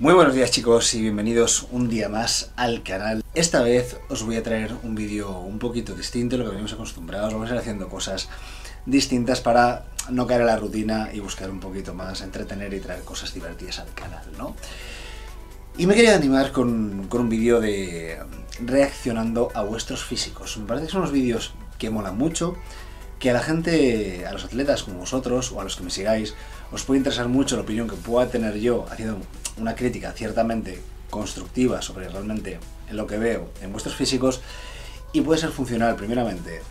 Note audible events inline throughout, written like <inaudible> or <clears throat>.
Muy buenos días chicos y bienvenidos un día más al canal. Esta vez os voy a traer un vídeo un poquito distinto a lo que venimos acostumbrados. Vamos a ir haciendo cosas distintas para no caer a la rutina y buscar un poquito más entretener y traer cosas divertidas al canal, ¿no? Y me quería animar con, con un vídeo de reaccionando a vuestros físicos. Me parece que son unos vídeos que molan mucho, que a la gente, a los atletas como vosotros o a los que me sigáis, os puede interesar mucho la opinión que pueda tener yo haciendo una crítica ciertamente constructiva sobre realmente lo que veo en vuestros físicos y puede ser funcional primeramente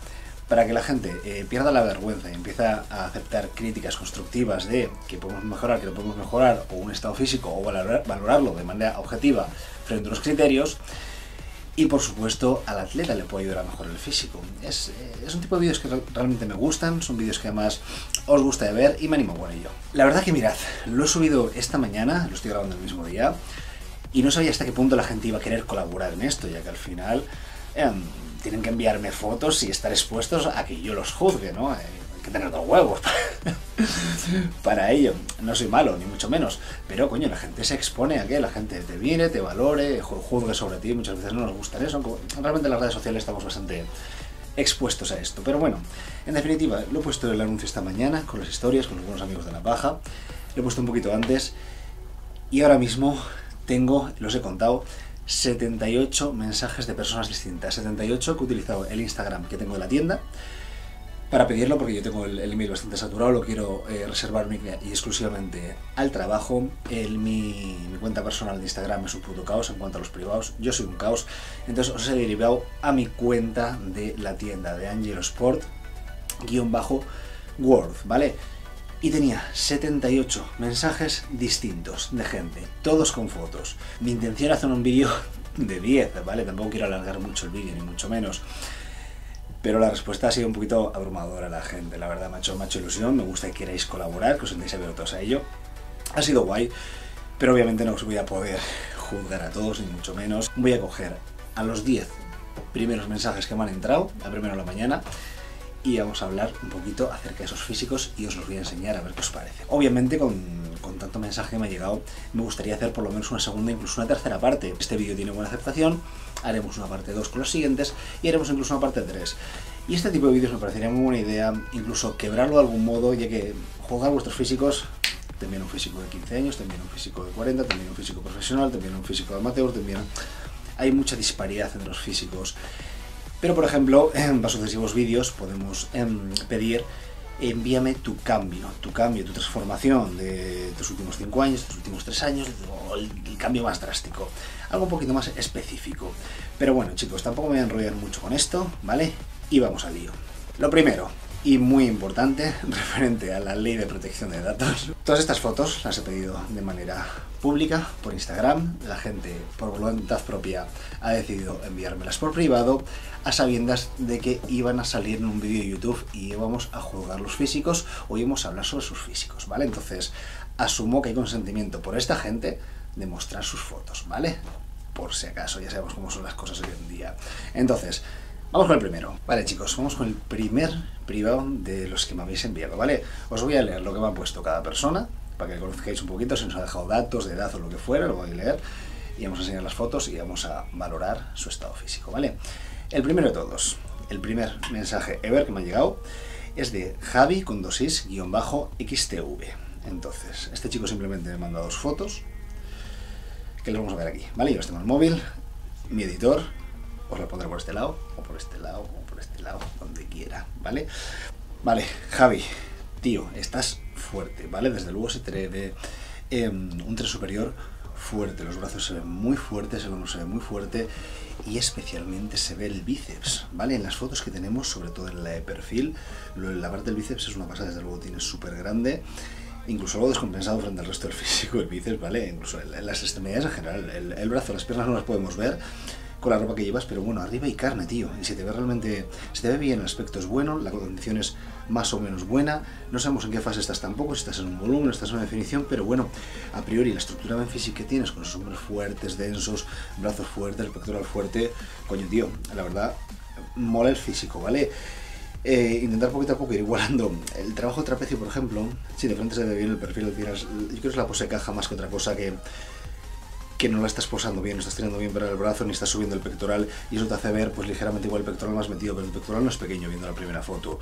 para que la gente eh, pierda la vergüenza y empiece a aceptar críticas constructivas de que podemos mejorar, que no podemos mejorar, o un estado físico, o valorarlo de manera objetiva frente a unos criterios. Y por supuesto, al atleta le puede ayudar a mejorar el físico. Es, eh, es un tipo de vídeos que realmente me gustan, son vídeos que además os gusta de ver y me animo con ello. La verdad que mirad, lo he subido esta mañana, lo estoy grabando el mismo día, y no sabía hasta qué punto la gente iba a querer colaborar en esto, ya que al final em, tienen que enviarme fotos y estar expuestos a que yo los juzgue, ¿no? Eh, que tener dos huevos <laughs> para ello. No soy malo, ni mucho menos. Pero, coño, la gente se expone a que la gente te viene, te valore, juzgue sobre ti. Muchas veces no nos gusta eso. Realmente en las redes sociales estamos bastante expuestos a esto. Pero bueno, en definitiva, lo he puesto en el anuncio esta mañana, con las historias, con los buenos amigos de la paja. Lo he puesto un poquito antes. Y ahora mismo tengo, los he contado, 78 mensajes de personas distintas. 78 que he utilizado el Instagram que tengo de la tienda para pedirlo porque yo tengo el, email bastante saturado, lo quiero eh, reservar y exclusivamente al trabajo. El, mi, cuenta personal de Instagram es un puto caos en cuanto a los privados, yo soy un caos, entonces os he derivado a mi cuenta de la tienda de Angelo Sport, guion bajo Word, ¿vale? Y tenía 78 mensajes distintos de gente, todos con fotos. Mi intención era hacer un vídeo <laughs> de 10, ¿vale? Tampoco quiero alargar mucho el vídeo, ni mucho menos. Pero la respuesta ha sido un poquito abrumadora a la gente, la verdad, macho, macho ilusión, me gusta que queráis colaborar, que os sentéis abiertos a ello. Ha sido guay, pero obviamente no os voy a poder juzgar a todos, ni mucho menos. Voy a coger a los 10 primeros mensajes que me han entrado, a primero de la mañana, y vamos a hablar un poquito acerca de esos físicos y os los voy a enseñar a ver qué os parece. Obviamente con, con, tanto mensaje que me ha llegado me gustaría hacer por lo menos una segunda, incluso una tercera parte. Este vídeo tiene buena aceptación, haremos una parte 2 con los siguientes y haremos incluso una parte 3. Y este tipo de vídeos me parecería muy buena idea, incluso quebrarlo de algún modo, ya que jugar vuestros físicos también un físico de 15 años, también un físico de 40, también un físico profesional, también un físico amateur, también hay mucha disparidad entre los físicos. Pero por ejemplo, en los sucesivos vídeos podemos em, pedir envíame tu cambio, tu cambio, tu transformación de tus últimos 5 años, tus últimos 3 años, o el, cambio más drástico. Algo un poquito más específico. Pero bueno, chicos, tampoco me voy a enrollar mucho con esto, ¿vale? Y vamos al lío. Lo primero, y muy importante, <laughs> referente a la ley de protección de datos. Todas estas fotos las he pedido de manera pública por Instagram. La gente, por voluntad propia, ha decidido enviármelas por privado, a sabiendas de que iban a salir en un vídeo de YouTube y íbamos a juzgar los físicos o íbamos a hablar sobre sus físicos, ¿vale? Entonces, asumo que hay consentimiento por esta gente de mostrar sus fotos, ¿vale? Por si acaso, ya sabemos cómo son las cosas hoy en día. Entonces, Vamos con el primero. Vale, chicos, vamos con el primer privado de los que me habéis enviado, ¿vale? Os voy a leer lo que me ha puesto cada persona, para que conozcáis un poquito, si nos ha dejado datos de edad o lo que fuera, lo voy a leer, y vamos a enseñar las fotos y vamos a valorar su estado físico, ¿vale? El primero de todos, el primer mensaje ever que me ha llegado, es de Javi con dosis guion bajo XTV. Entonces, este chico simplemente me manda dos fotos, que los vamos a ver aquí, ¿vale? Yo los tengo en el móvil, mi editor, os lo pondré por este lado, o por este lado, o por este lado, donde quiera, ¿vale? Vale, Javi, tío, estás fuerte, ¿vale? Desde luego se te ve em, un tren superior fuerte, los brazos se ven muy fuertes, el hombro se ve muy fuerte y especialmente se ve el bíceps, ¿vale? En las fotos que tenemos, sobre todo en la de perfil, la parte del bíceps es una pasada, desde luego tiene súper grande, incluso algo descompensado frente al resto del <laughs> físico, el bíceps, ¿vale? Incluso en las extremidades en general, el, el brazo, las piernas no las podemos ver, con la ropa que llevas, pero bueno, arriba hay carne, tío. Y si te ve realmente, si te ve bien, el aspecto es bueno, la condición es más o menos buena. No sabemos en qué fase estás tampoco, si estás en un volumen, estás en una definición, pero bueno, a priori la estructura en física que tienes, con esos hombros fuertes, densos, brazos fuertes, el pectoral fuerte, coño, tío, la verdad, mola el físico, ¿vale? Eh, intentar poquito a poco ir igualando el trabajo de trapecio, por ejemplo, si de frente se ve bien el perfil, yo creo que es la pose caja más que otra cosa que que no la estás posando bien, no estás tirando bien para el brazo, ni estás subiendo el pectoral, y eso te hace ver pues ligeramente igual el pectoral más metido, pero el pectoral no es pequeño viendo la primera foto.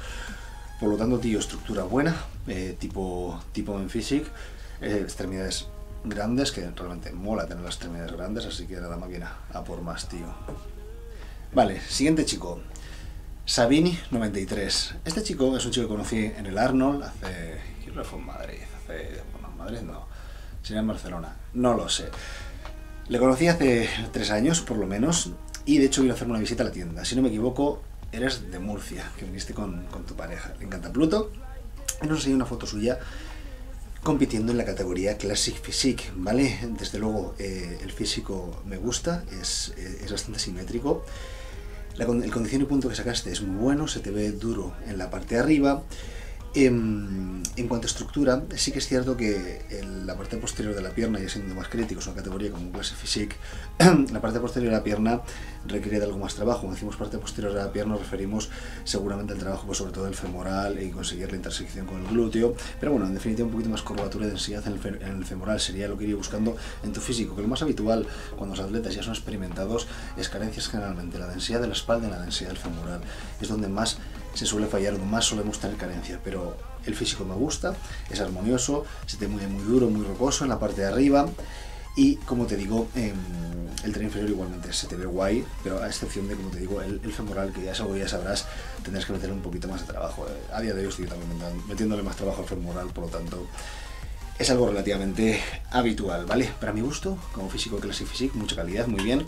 Por lo tanto, tío, estructura buena, eh, tipo, tipo en Physic, eh, extremidades grandes, que realmente mola tener las extremidades grandes, así que nada más bien a, por más, tío. Vale, siguiente chico. Sabini93. Este chico es un chico que conocí en el Arnold hace... ¿Qué fue en Madrid? Hace... Bueno, en Madrid no. Sería en Barcelona. No lo sé. Le conocí hace tres años, por lo menos, y de hecho vino a hacer una visita a la tienda. Si no me equivoco, eres de Murcia, que viniste con, con tu pareja. Le encanta Pluto. Y nos enseñó una foto suya compitiendo en la categoría Classic Physique, ¿vale? Desde luego eh, el físico me gusta, es, eh, es bastante simétrico. La, el condición y punto que sacaste es muy bueno, se te ve duro en la parte de arriba. En, cuanto a estructura, sí que es cierto que la parte posterior de la pierna, ya siendo más crítico, es una categoría como clase physique, <clears throat> la parte posterior de la pierna requiere de algo más trabajo. Cuando decimos parte posterior de la pierna nos referimos seguramente al trabajo, pues sobre todo el femoral y conseguir la intersección con el glúteo. Pero bueno, en definitiva un poquito más curvatura y densidad en el, en el femoral sería lo que iría buscando en tu físico, que lo más habitual cuando los atletas ya son experimentados es carencias generalmente la densidad de la espalda y la densidad del femoral. Es donde más se suele fallar, donde más solemos tener carencia, pero el físico me gusta, es armonioso, se te mueve muy duro, muy rocoso en la parte de arriba y como te digo, em, el tren inferior igualmente se te ve guay, pero a excepción de, como te digo, el, femoral, que ya es algo ya sabrás, tendrás que meterle un poquito más de trabajo. Eh, a día de hoy estoy también metiéndole más trabajo al femoral, por lo tanto, es algo relativamente habitual, ¿vale? Para mi gusto, como físico Classic Physique, mucha calidad, muy bien,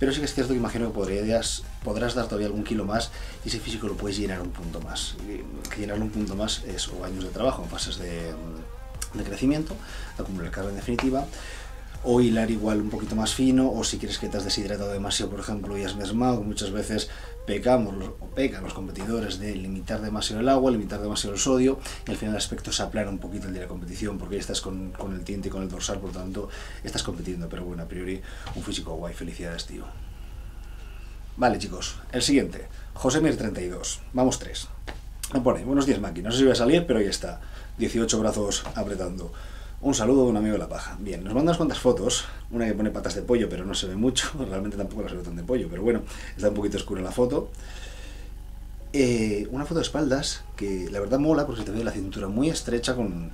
pero sí que es cierto que imagino que podrías, podrás dar todavía algún kilo más y ese físico lo puedes llenar un punto más. Llenarlo un punto más es o años de trabajo, fases de, de crecimiento, acumular carga en definitiva, o hilar igual un poquito más fino, o si quieres que te has deshidratado demasiado, por ejemplo, y has mesmado, muchas veces pecamos o pecan los competidores de limitar demasiado el agua, limitar demasiado el sodio, y al final el aspecto se aplana un poquito el de la competición, porque ya estás con, con el tinte y con el dorsal, por lo tanto, estás compitiendo, pero bueno, a priori, un físico guay, felicidades, tío. Vale, chicos, el siguiente, Josemir32, vamos tres. Me pone, buenos días, Maki, no sé si voy a salir, pero ahí está, 18 brazos apretando. Un saludo de un amigo de la paja. Bien, nos mandan unas cuantas fotos. Una que pone patas de pollo, pero no se ve mucho. <laughs> Realmente tampoco las ve tan de pollo, pero bueno, está un poquito oscura la foto. Eh, una foto de espaldas que la verdad mola porque se te ve la cintura muy estrecha con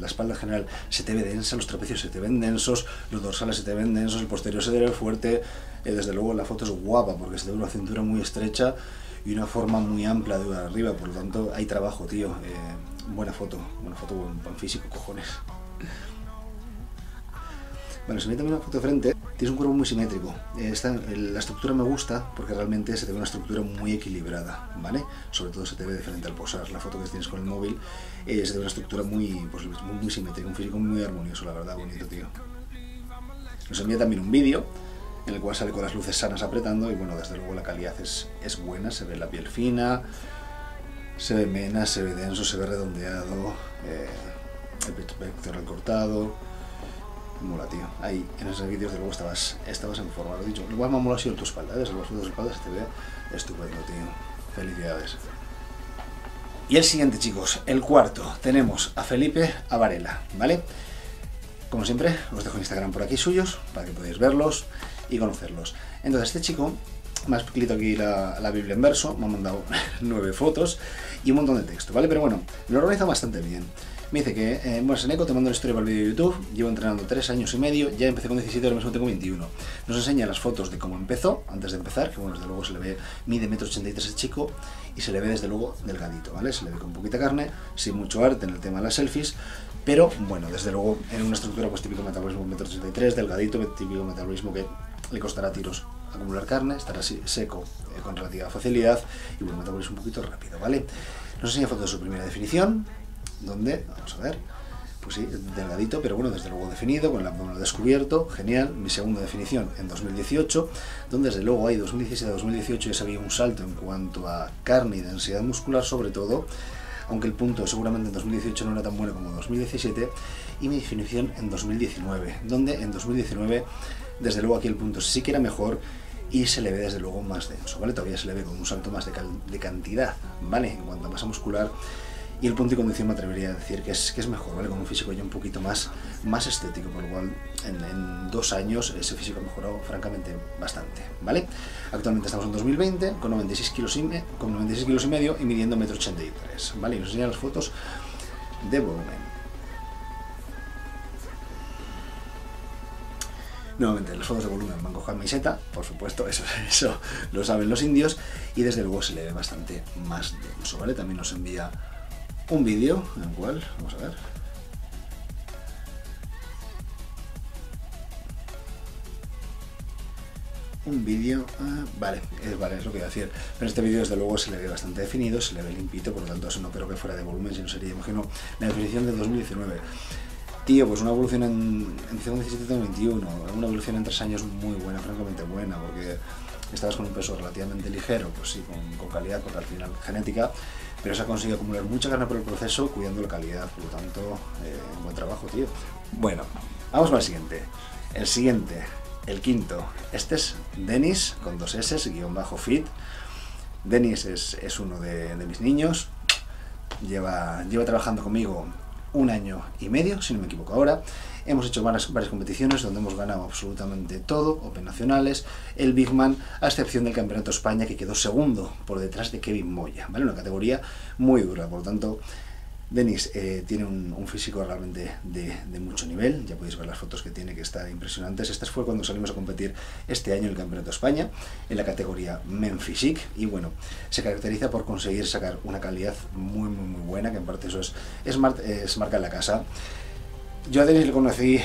la espalda en general se te ve densa, los trapecios se te ven densos, los dorsales se te ven densos, el posterior se te ve fuerte. Eh, desde luego la foto es guapa porque se te ve una cintura muy estrecha y una forma muy amplia de arriba, por lo tanto hay trabajo, tío. Eh, Buena foto, buena foto, buen, físico, cojones. Bueno, se ve también una foto de frente. Tienes un cuerpo muy simétrico. Esta, la estructura me gusta porque realmente se te ve una estructura muy equilibrada, ¿vale? Sobre todo se te ve de frente al posar. La foto que tienes con el móvil eh, se te ve una estructura muy, pues, muy, muy simétrica, un físico muy armonioso, la verdad, bonito, tío. Nos envía también un vídeo en el cual sale con las luces sanas apretando y bueno, desde luego la calidad es, es buena, se ve la piel fina, se ve mena, se ve denso, se ve redondeado, eh, el pectoral cortado. Mola, tío. Ahí, en esos vídeos de luego estabas, estabas en forma. Lo dicho, lo más mola ha sido tu espalda. Desde los de espalda te ve estupendo, tío. Felicidades. Y el siguiente, chicos, el cuarto. Tenemos a Felipe a Varela, ¿vale? Como siempre, os dejo Instagram por aquí suyos, para que podáis verlos y conocerlos. Entonces, este chico me ha escrito aquí la, la, Biblia en verso, me ha mandado <laughs> nueve fotos y un montón de texto, ¿vale? Pero bueno, lo organiza bastante bien. Me dice que, eh, bueno, Seneco, te mando la historia para el vídeo de YouTube, llevo entrenando tres años y medio, ya empecé con 17, ahora mismo tengo 21. Nos enseña las fotos de cómo empezó, antes de empezar, que bueno, desde luego se le ve, mide 1,83 m el chico, y se le ve desde luego delgadito, ¿vale? Se le ve con poquita carne, sin mucho arte en el tema de las selfies, pero bueno, desde luego en una estructura pues típico metabolismo 1,83 m, delgadito, típico metabolismo que le costará tiros acumular carne, estará seco eh, con relativa facilidad y bueno, un poquito rápido, ¿vale? Nos enseña fotos de su primera definición, donde, vamos a ver, pues sí, delgadito, pero bueno, desde luego definido, con el abdomen descubierto, genial. Mi segunda definición en 2018, donde desde luego hay 2017 a 2018 ya se había un salto en cuanto a carne y densidad muscular sobre todo, aunque el punto seguramente en 2018 no era tan bueno como en 2017, y mi definición en 2019, donde en 2019 desde luego aquí el punto sí que era mejor y se le ve desde luego más denso, ¿vale? Todavía se le ve con un salto más de, cantidad, ¿vale? En cuanto a masa muscular y el punto y condición me atrevería a decir que es, que es mejor, ¿vale? Con un físico ya un poquito más, más estético, por lo cual en, en dos años ese físico ha mejorado francamente bastante, ¿vale? Actualmente estamos en 2020 con 96 kilos y, con 96 kilos y medio y midiendo 1,83 m, ¿vale? Y os enseño las fotos de volumen. Nuevamente, las fotos de volumen van con camiseta, por supuesto, eso, <laughs> eso lo saben los indios, y desde luego se le ve bastante más denso, ¿vale? También nos envía un vídeo en el cual, vamos a ver, un vídeo, ah, vale, es, vale, es lo que iba a decir, pero este vídeo desde luego se le ve bastante definido, se le ve limpito, por lo tanto eso no creo que fuera de volumen, sino sería, imagino, la definición de 2019. Tío, pues una evolución en, en 2017-2021, una evolución en tres años muy buena, francamente buena, porque estabas con un peso relativamente ligero, pues sí, con, calidad, porque al final genética, pero se ha conseguido acumular mucha carne por el proceso, cuidando la calidad, por lo tanto, eh, buen trabajo, tío. Bueno, vamos para el siguiente. El siguiente, el quinto, este es Denis, con dos S, guion bajo fit. Denis es, es uno de, de mis niños, lleva, lleva trabajando conmigo un año y medio, si no me equivoco ahora. Hemos hecho varias, competiciones donde hemos ganado absolutamente todo, Open Nacionales, el Big Man, a excepción del Campeonato España que quedó segundo por detrás de Kevin Moya, ¿vale? Una categoría muy dura, por lo tanto, Denis eh, tiene un, físico realmente de, mucho nivel, ya podéis ver las fotos que tiene que están impresionantes. Este fue cuando salimos a competir este año en el Campeonato España, en la categoría Men Physique, y bueno, se caracteriza por conseguir sacar una calidad muy muy muy buena, que en parte eso es, es, marca en la casa. Yo a Denis le conocí eh,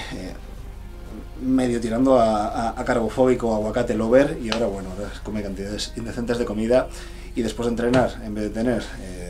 medio tirando a, a, carbofóbico, aguacate lover, y ahora bueno, come cantidades indecentes de comida, y después de entrenar, en vez de tener... Eh,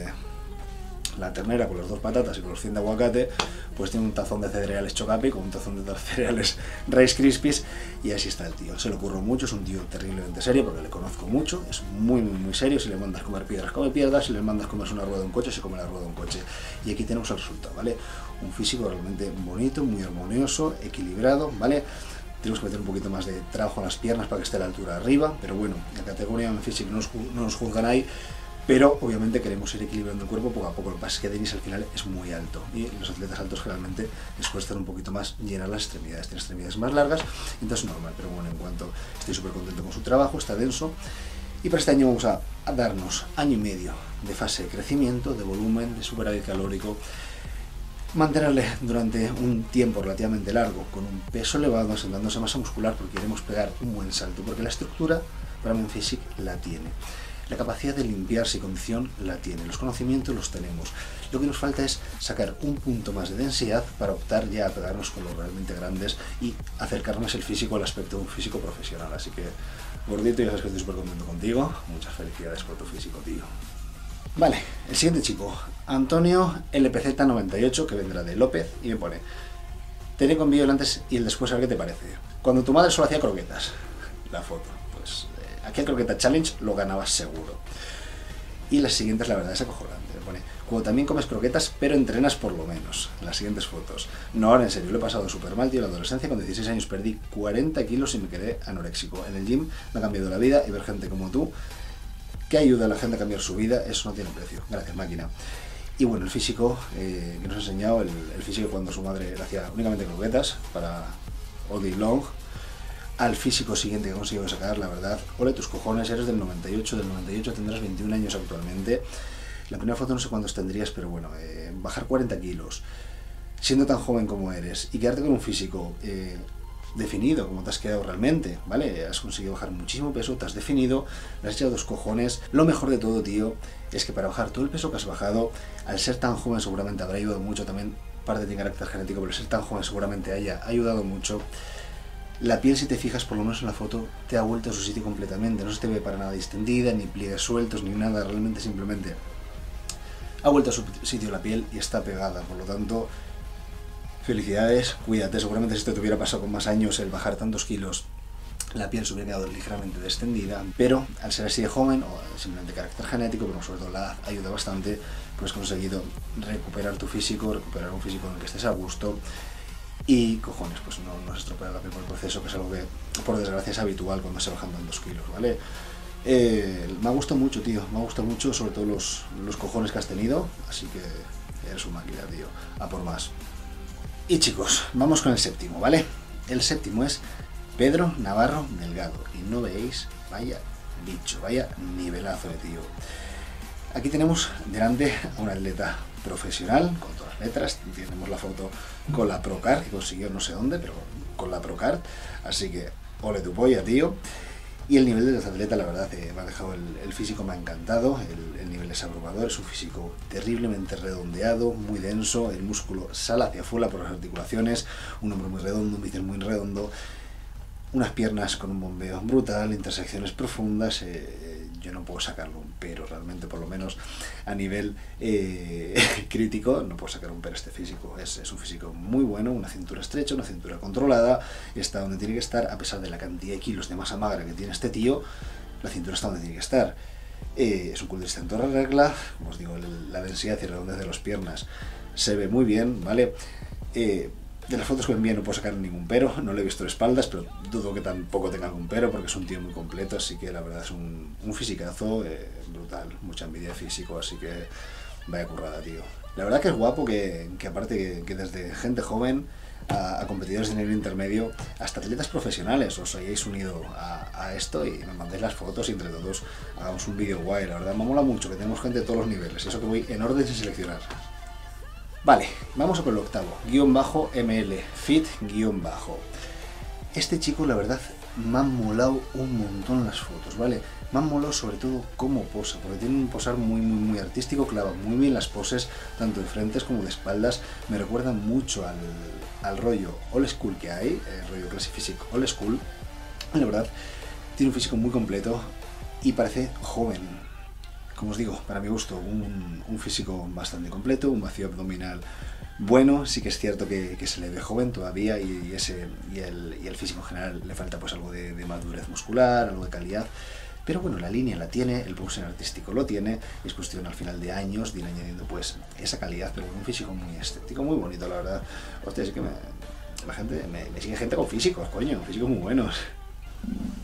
la ternera con las dos patatas y con los 100 de aguacate, pues tiene un tazón de cereales chocapi con un tazón de <laughs> cereales Rice Krispies y así está el tío. Se le ocurre mucho, es un tío terriblemente serio porque le conozco mucho, es muy muy muy serio, si le mandas comer piedras come piedras, si le mandas comer una rueda de un coche se come la rueda de un coche. Y aquí tenemos el resultado, ¿vale? Un físico realmente bonito, muy armonioso, equilibrado, ¿vale? tenemos que meter un poquito más de trabajo en las piernas para que esté la altura arriba, pero bueno, la categoría en físico no nos, no nos juzgan ahí, pero obviamente queremos ir equilibrando el cuerpo poco a poco. Lo que pasa es que Denis al final es muy alto y los atletas altos generalmente les cuesta un poquito más llenar las extremidades, tiene extremidades más largas, entonces normal, pero bueno, en cuanto estoy súper contento con su trabajo, está denso. Y para este año vamos a, darnos año y medio de fase de crecimiento, de volumen, de superávit calórico, mantenerle durante un tiempo relativamente largo con un peso elevado, asentándose masa muscular porque queremos pegar un buen salto, porque la estructura para Menfisic la tiene. La capacidad de limpiarse y condición la tiene, los conocimientos los tenemos. Lo que nos falta es sacar un punto más de densidad para optar ya a pegarnos con los realmente grandes y acercarnos el físico al aspecto de un físico profesional. Así que, gordito, ya sabes que estoy súper contento contigo. Muchas felicidades por tu físico, tío. Vale, el siguiente chico, Antonio LPZ98, que vendrá de López, y me pone, te con vídeo el antes y el después, a ver qué te parece. Cuando tu madre solo hacía croquetas, la foto aquel croqueta challenge lo ganabas seguro. Y las siguientes, la verdad, es acojonante. Pone, cuando también comes croquetas, pero entrenas por lo menos. Las siguientes fotos. No, ahora en serio, lo he pasado súper mal, tío. En la adolescencia, con 16 años, perdí 40 kilos y me quedé anoréxico. En el gym me ha cambiado la vida y ver gente como tú que ayuda a la gente a cambiar su vida, eso no tiene precio. Gracias, máquina. Y bueno, el físico eh, que nos ha enseñado, el, físico cuando su madre hacía únicamente croquetas para all long, al físico siguiente que he conseguido sacar, la verdad, ole tus cojones, eres del 98, del 98 tendrás 21 años actualmente. La primera foto no sé cuántos tendrías, pero bueno, eh, bajar 40 kilos, siendo tan joven como eres, y quedarte con un físico eh, definido, como te has quedado realmente, ¿vale? Has conseguido bajar muchísimo peso, te has definido, le has echado dos cojones. Lo mejor de todo, tío, es que para bajar todo el peso que has bajado, al ser tan joven seguramente habrá ayudado mucho también, parte de carácter genético, pero ser tan joven seguramente haya ayudado mucho. La piel, si te fijas, por lo menos en la foto, te ha vuelto a su sitio completamente. No se te ve para nada distendida, ni pliegues sueltos, ni nada. Realmente simplemente ha vuelto a su sitio la piel y está pegada. Por lo tanto, felicidades, cuídate. Seguramente si te hubiera pasado con más años el bajar tantos kilos, la piel se hubiera quedado ligeramente distendida. Pero al ser así de joven, o simplemente carácter genético, pero sobre todo la ayuda bastante, pues has conseguido recuperar tu físico, recuperar un físico en el que estés a gusto y cojones, pues no, no se estropea la piel por el proceso, que es algo que por desgracia es habitual cuando se bajan tantos kilos, ¿vale? Eh, me ha gustado mucho, tío. Me ha gustado mucho, sobre todo los, los cojones que has tenido. Así que eres un máquina, tío. A por más. Y chicos, vamos con el séptimo, ¿vale? El séptimo es Pedro Navarro Delgado. Y no veis, vaya bicho, vaya nivelazo de tío. Aquí tenemos delante a un atleta profesional, con letras. Tenemos la foto con la Procard, que consiguió no sé dónde, pero con la Procard. Así que, ole tu polla, tío. Y el nivel de los atletas, la verdad, eh, me ha dejado el, físico, me ha encantado. El, nivel es abrumador, es un físico terriblemente redondeado, muy denso. El músculo sale hacia afuera por las articulaciones. Un hombro muy redondo, un bíceps muy redondo. Unas piernas con un bombeo brutal, intersecciones profundas. Eh, yo no puedo sacarlo un pero realmente, por lo menos a nivel eh, <laughs> crítico, no puedo sacar un pero este físico. Es, es, un físico muy bueno, una cintura estrecha, una cintura controlada, está donde tiene que estar, a pesar de la cantidad de kilos de masa magra que tiene este tío, la cintura está donde tiene que estar. Eh, es un culturista en toda regla, como os digo, la densidad y redondez de las piernas se ve muy bien, ¿vale? Eh, de las fotos que envío no puedo sacar ningún pero, no le he visto espaldas, pero dudo que tampoco tenga algún pero porque es un tío muy completo, así que la verdad es un, un fisicazo eh, brutal, mucha envidia físico, así que vaya currada, tío. La verdad que es guapo que, que aparte que, desde gente joven a, competidores de nivel intermedio, hasta atletas profesionales os hayáis unido a, a, esto y me mandéis las fotos y entre todos hagamos un vídeo guay, la verdad me mola mucho que tenemos gente de todos los niveles, eso que voy en orden sin seleccionar. Vale, vamos a el octavo. Guión bajo ML, fit guion bajo. Este chico, la verdad, me han molado un montón las fotos, ¿vale? Me han molado sobre todo cómo posa, porque tiene un posar muy, muy, muy artístico, clava muy bien las poses, tanto de frentes como de espaldas. Me recuerda mucho al, al rollo old school que hay, el rollo classic physique old school. La verdad, tiene un físico muy completo y parece joven, como os digo, para mi gusto, un, físico bastante completo, un vacío abdominal bueno, sí que es cierto que, se le ve joven todavía y, ese, y, el, físico en general le falta pues algo de, madurez muscular, algo de calidad, pero bueno, la línea la tiene, el pulso artístico lo tiene, es cuestión al final de años de ir añadiendo pues esa calidad, pero un físico muy estético, muy bonito, la verdad. Hostia, es que la gente, me, me sigue gente con físicos, coño, físicos muy buenos.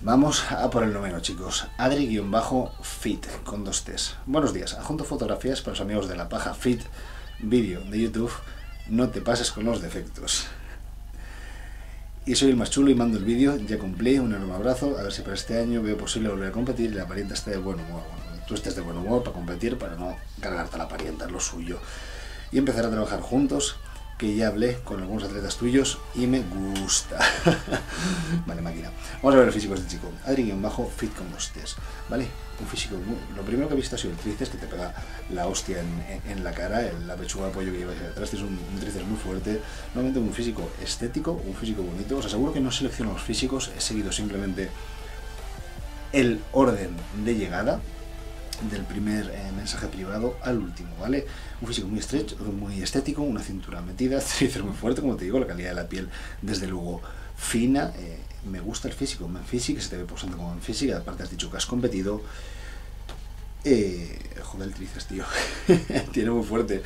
Vamos a por el noveno, chicos. Adri-fit con dos T's. Buenos días. Adjunto fotografías para los amigos de la paja Fit vídeo de YouTube. No te pases con los defectos. Y soy el más chulo y mando el vídeo. Ya cumplí. Un enorme abrazo. A ver si para este año veo posible volver a competir y la parienta esté de buen humor. tú estés de buen humor para competir, para no cargarte a la parienta, lo suyo. Y empezar a trabajar juntos que ya hablé con algunos atletas tuyos y me gusta. <laughs> vale, máquina. Vamos a ver el físico de este chico. Adrien bajo fit con ¿vale? Un físico Lo primero que he visto ha sido el tríceps, que te pega la hostia en, la cara, el, la pechuga de pollo que lleva hacia atrás, es un, un tríceps muy fuerte. Normalmente un físico estético, un físico bonito. Os aseguro que no selecciono los físicos, he seguido simplemente el orden de llegada del primer eh, mensaje privado al último, ¿vale? Un físico muy estrecho, muy estético, una cintura metida, <laughs> tríceps muy fuerte, como te digo, la calidad de la piel, desde luego, fina. Eh, me gusta el físico, en físico, se te ve posando como en física, aparte has dicho que has competido. Eh, joder, el tríceps, tío. <laughs> Tiene muy fuerte.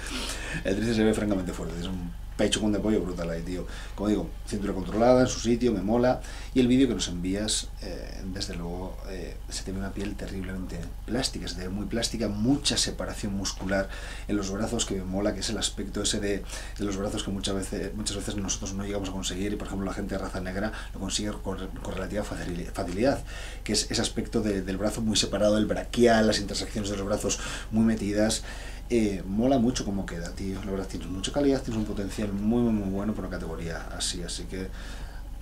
El tríceps se ve francamente fuerte. Es un pecho con de pollo brutal ahí, tío. Como digo, cintura controlada, en su sitio, me mola. Y el vídeo que nos envías, eh, desde luego, eh, se te ve una piel terriblemente plástica, se te ve muy plástica, mucha separación muscular en los brazos, que me mola, que es el aspecto ese de, de los brazos que muchas veces, muchas veces nosotros no llegamos a conseguir, y por ejemplo la gente de raza negra lo consigue con, con relativa facilidad, que es ese aspecto del brazo muy separado, el braquial, las intersecciones de los brazos muy metidas. Eh, mola mucho cómo queda, tío. La verdad, tienes mucha calidad, tienes un potencial muy, muy, muy bueno por una categoría así. Así que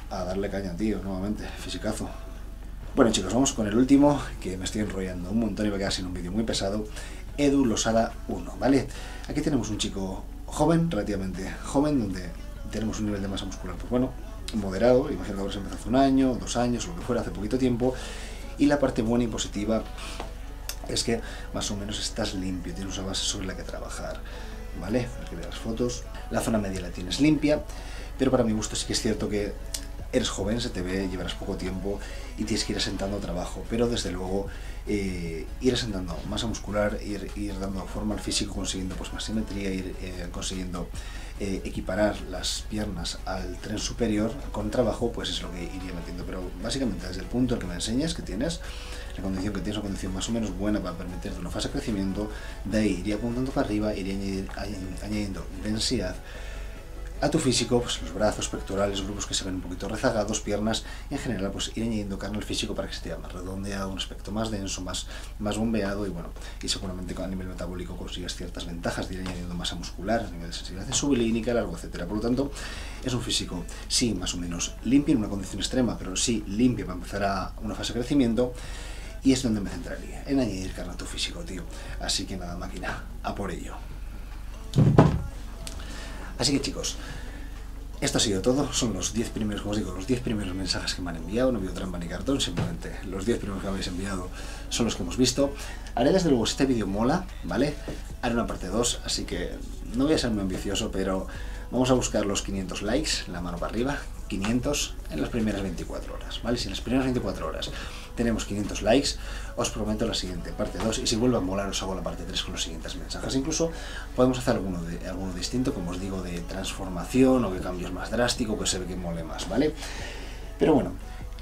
a darle caña, tío, nuevamente. Fisicazo. Bueno, chicos, vamos con el último, que me estoy enrollando un montón y va a quedar sin un vídeo muy pesado. Edu Losada 1, ¿vale? Aquí tenemos un chico joven, relativamente joven, donde tenemos un nivel de masa muscular, pues bueno, moderado. Imagino que habrás empezado hace un año, dos años, lo que fuera, hace poquito tiempo. Y la parte buena y positiva es que más o menos estás limpio, tienes una base sobre la que trabajar, ¿vale? Aquí las fotos. La zona media la tienes limpia, pero para mi gusto sí que es cierto que eres joven, se te ve, llevarás poco tiempo y tienes que ir asentando trabajo, pero desde luego eh, ir asentando masa muscular, ir, dando forma al físico, consiguiendo pues, más simetría, ir eh, consiguiendo eh, equiparar las piernas al tren superior con trabajo, pues es lo que iría metiendo. Pero básicamente desde el punto que me enseñas que tienes, la condición que tienes una condición más o menos buena para permitirte una fase de crecimiento, de ahí iría apuntando para arriba, iría añadiendo densidad a tu físico, pues los brazos, pectorales, grupos que se ven un poquito rezagados, piernas, en general pues ir añadiendo carne al físico para que se te más redondeado, un aspecto más denso, más, más bombeado y bueno, y seguramente a nivel metabólico consigues ciertas ventajas de ir añadiendo masa muscular, a nivel de sensibilidad insulínica, largo, etcétera. Por lo tanto, es un físico, sí, más o menos limpio en una condición extrema, pero sí limpio para empezar a una fase de crecimiento. Y es donde me centraría, en añadir carne a tu físico, tío. Así que nada, máquina, a por ello. Así que chicos, esto ha sido todo, son los 10 primeros, como os digo, los 10 primeros mensajes que me han enviado, no veo trampa ni cartón, simplemente los 10 primeros que habéis enviado son los que hemos visto. Haré desde luego, si este vídeo mola, ¿vale? Haré una parte 2, así que no voy a ser muy ambicioso, pero vamos a buscar los 500 likes, la mano para arriba, 500 en las primeras 24 horas, ¿vale? Si en las primeras 24 horas tenemos 500 likes, os prometo la siguiente, parte 2, y si vuelve a molar os hago la parte 3 con los siguientes mensajes. Incluso podemos hacer alguno, de, alguno distinto, como os digo, de transformación o que cambios más drástico, que se ve que mole más, ¿vale? Pero bueno,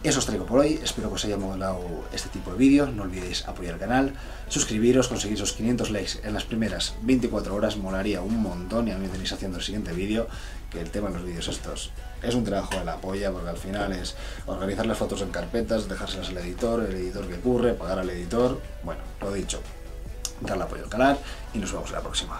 eso os traigo por hoy, espero que os haya molado este tipo de vídeo, no olvidéis apoyar el canal, suscribiros, conseguir esos 500 likes en las primeras 24 horas, molaría un montón y a mí tenéis haciendo el siguiente vídeo, que el tema de los vídeos estos es un trabajo de la polla, porque al final es organizar las fotos en carpetas, dejárselas al editor, el editor que ocurre, pagar al editor, bueno, lo dicho, darle apoyo al canal y nos vemos en la próxima.